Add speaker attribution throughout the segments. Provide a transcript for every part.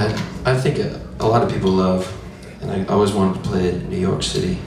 Speaker 1: I, I think a, a lot of people love, and I always wanted to play New York City.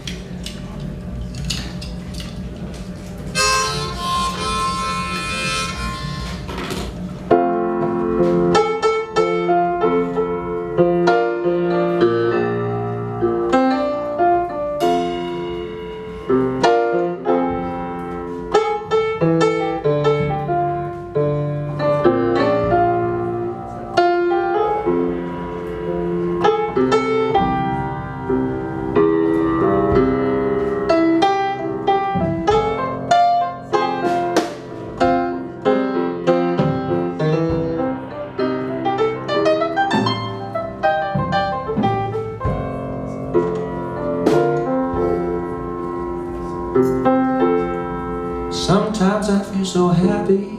Speaker 1: Sometimes I feel so happy.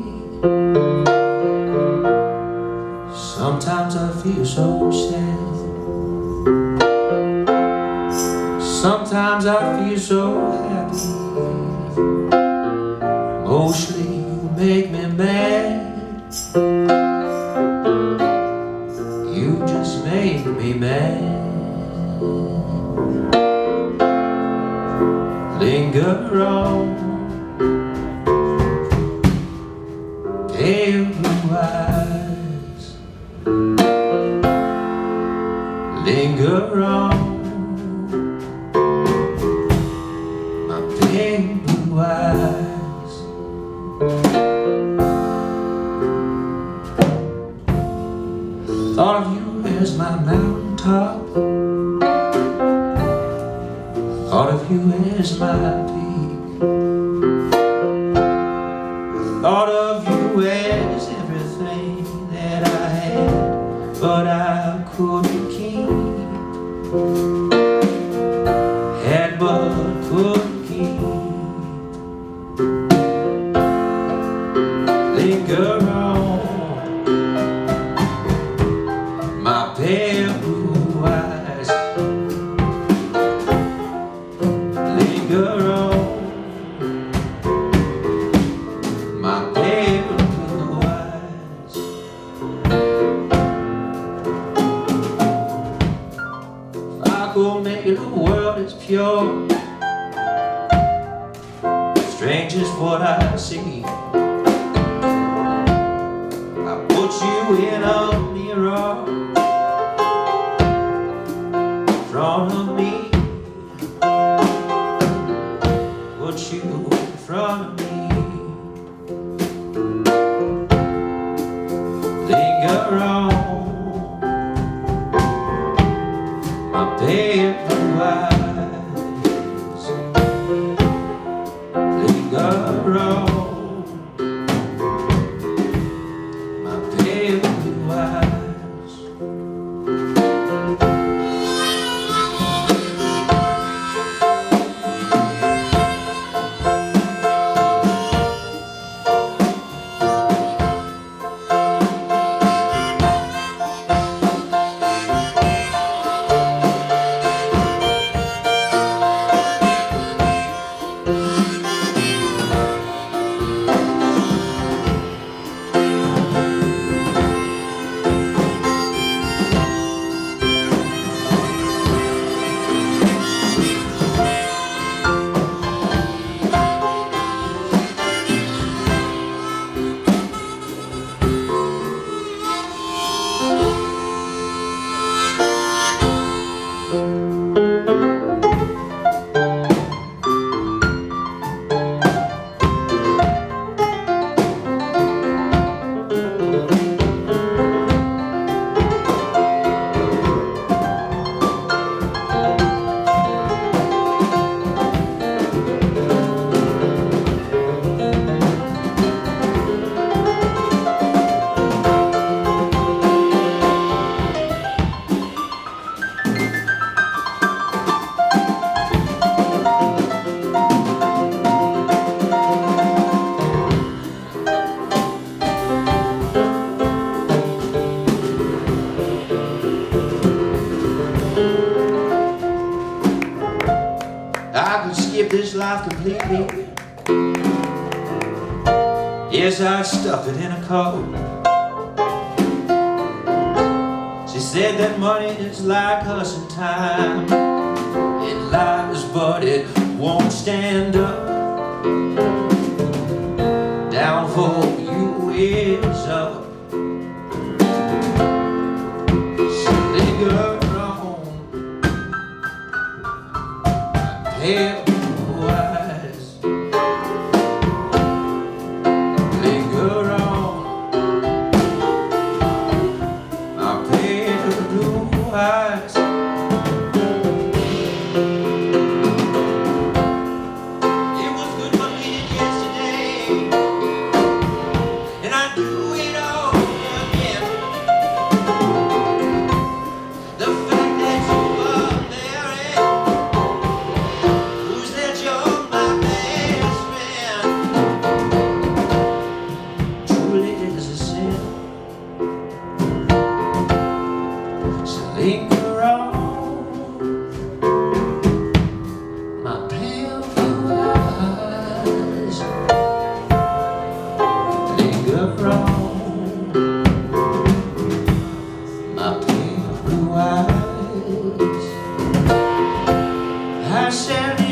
Speaker 1: Sometimes I feel so sad. Sometimes I feel so happy. Mostly you make me mad. You just make me mad. Linger on. pale blue eyes linger on my pale blue eyes. Thought of you as my mountaintop. You as my peak. The Thought of Could make the world as pure. Strange is what I see. I put you in a this life completely. Yes, I'd stuff it in a coat. She said that money is like us in time. It lies, but it won't stand up. Down for you is up. Linger on, pale blue. It was good for me yesterday, and I do it I share.